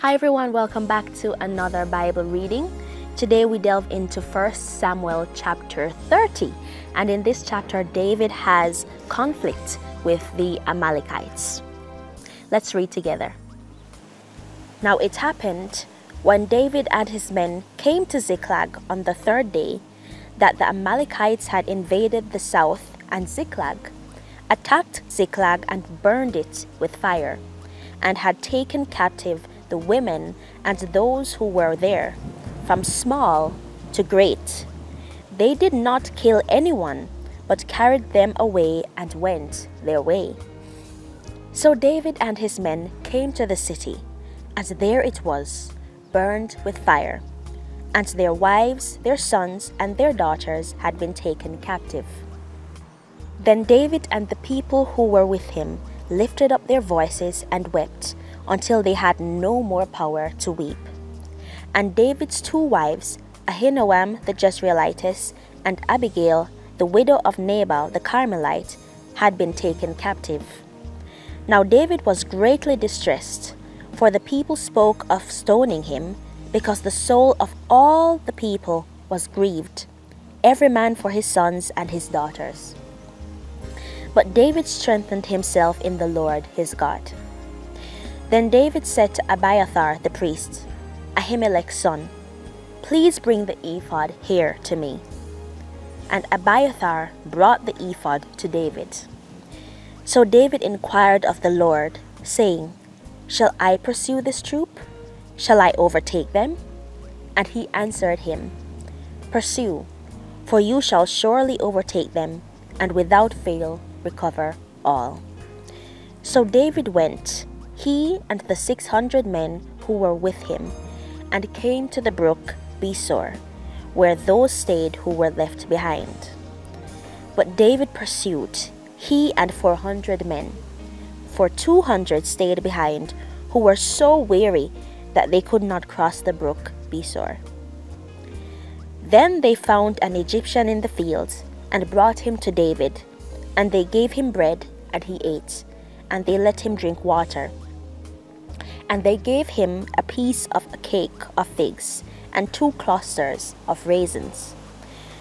Hi everyone, welcome back to another Bible reading. Today we delve into 1 Samuel chapter 30. And in this chapter, David has conflict with the Amalekites. Let's read together. Now it happened when David and his men came to Ziklag on the third day that the Amalekites had invaded the south and Ziklag, attacked Ziklag and burned it with fire, and had taken captive the women and those who were there, from small to great. They did not kill anyone, but carried them away and went their way. So David and his men came to the city, and there it was, burned with fire, and their wives, their sons, and their daughters had been taken captive. Then David and the people who were with him lifted up their voices and wept until they had no more power to weep. And David's two wives, Ahinoam the Jezreelitess and Abigail, the widow of Nabal the Carmelite, had been taken captive. Now David was greatly distressed, for the people spoke of stoning him, because the soul of all the people was grieved, every man for his sons and his daughters. But David strengthened himself in the Lord his God. Then David said to Abiathar the priest, Ahimelech's son, Please bring the ephod here to me. And Abiathar brought the ephod to David. So David inquired of the Lord, saying, Shall I pursue this troop? Shall I overtake them? And he answered him, Pursue, for you shall surely overtake them, and without fail recover all. So David went he and the six hundred men who were with him, and came to the brook Besor, where those stayed who were left behind. But David pursued, he and four hundred men. For two hundred stayed behind, who were so weary that they could not cross the brook Besor. Then they found an Egyptian in the fields, and brought him to David, and they gave him bread, and he ate, and they let him drink water and they gave him a piece of a cake of figs and two clusters of raisins.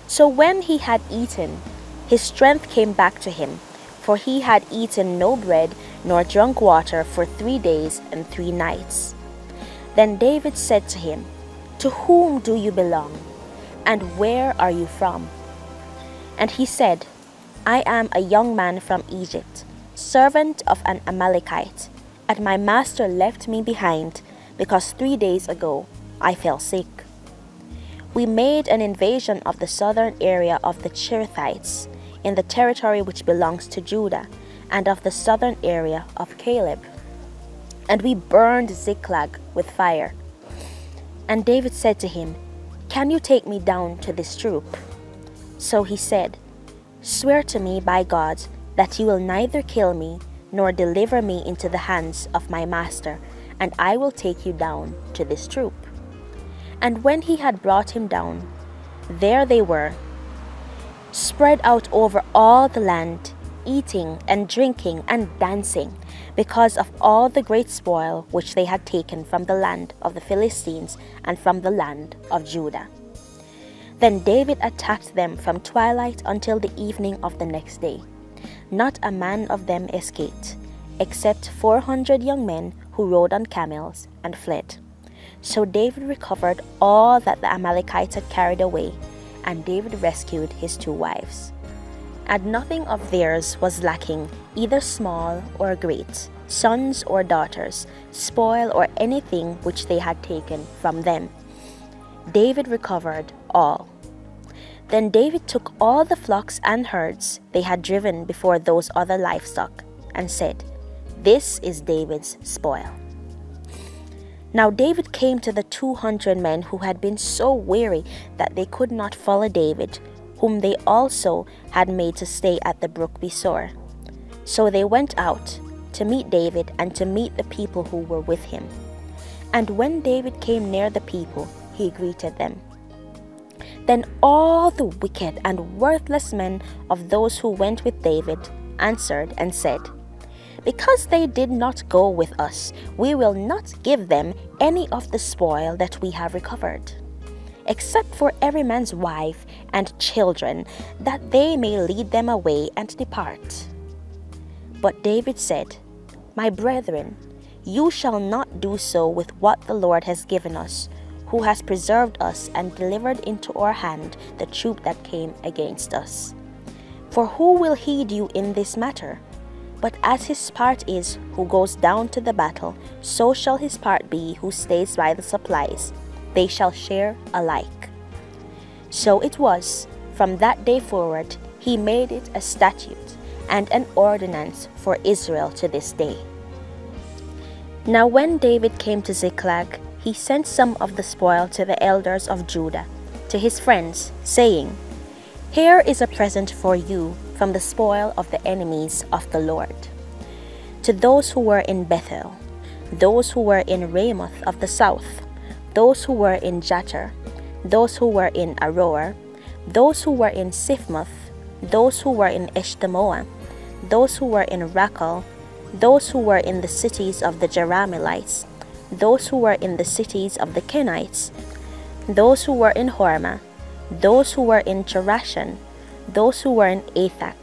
So when he had eaten, his strength came back to him, for he had eaten no bread nor drunk water for three days and three nights. Then David said to him, To whom do you belong? And where are you from? And he said, I am a young man from Egypt, servant of an Amalekite and my master left me behind because three days ago I fell sick. We made an invasion of the southern area of the Cherethites in the territory which belongs to Judah and of the southern area of Caleb. And we burned Ziklag with fire. And David said to him, Can you take me down to this troop? So he said, Swear to me by God that you will neither kill me nor deliver me into the hands of my master, and I will take you down to this troop. And when he had brought him down, there they were, spread out over all the land, eating and drinking and dancing, because of all the great spoil which they had taken from the land of the Philistines and from the land of Judah. Then David attacked them from twilight until the evening of the next day. Not a man of them escaped, except 400 young men who rode on camels and fled. So David recovered all that the Amalekites had carried away, and David rescued his two wives. And nothing of theirs was lacking, either small or great, sons or daughters, spoil or anything which they had taken from them. David recovered all. Then David took all the flocks and herds they had driven before those other livestock and said, This is David's spoil. Now David came to the two hundred men who had been so weary that they could not follow David, whom they also had made to stay at the brook Besor. So they went out to meet David and to meet the people who were with him. And when David came near the people, he greeted them. Then all the wicked and worthless men of those who went with David answered and said, Because they did not go with us, we will not give them any of the spoil that we have recovered, except for every man's wife and children, that they may lead them away and depart. But David said, My brethren, you shall not do so with what the Lord has given us, who has preserved us and delivered into our hand the troop that came against us. For who will heed you in this matter? But as his part is who goes down to the battle, so shall his part be who stays by the supplies. They shall share alike. So it was, from that day forward, he made it a statute and an ordinance for Israel to this day. Now, when David came to Ziklag, he sent some of the spoil to the elders of Judah, to his friends, saying, Here is a present for you from the spoil of the enemies of the Lord. To those who were in Bethel, those who were in Ramoth of the south, those who were in Jattir, those who were in Aroer, those who were in Siphmoth, those who were in Eshtemoa, those who were in Rachal, those who were in the cities of the Jerahmeelites, those who were in the cities of the Kenites, those who were in Hormah, those who were in Chorashan, those who were in Athach,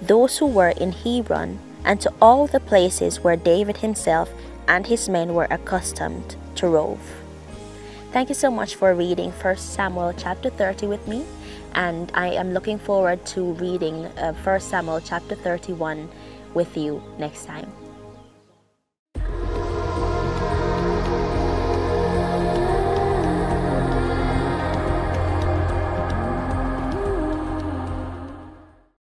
those who were in Hebron, and to all the places where David himself and his men were accustomed to rove. Thank you so much for reading 1 Samuel chapter 30 with me, and I am looking forward to reading uh, 1 Samuel chapter 31 with you next time.